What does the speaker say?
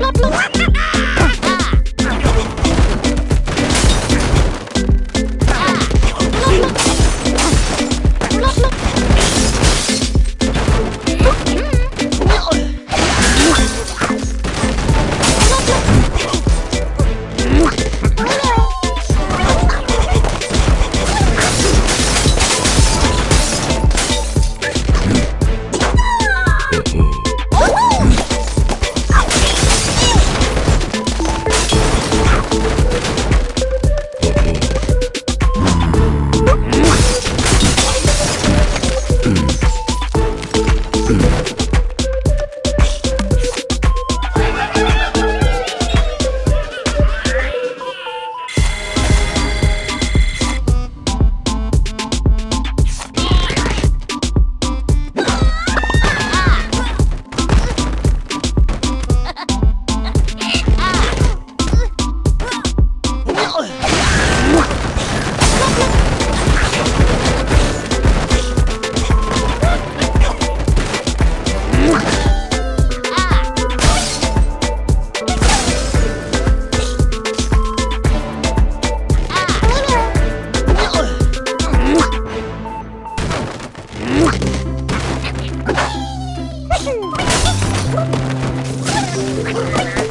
Lop lop Oh, my God.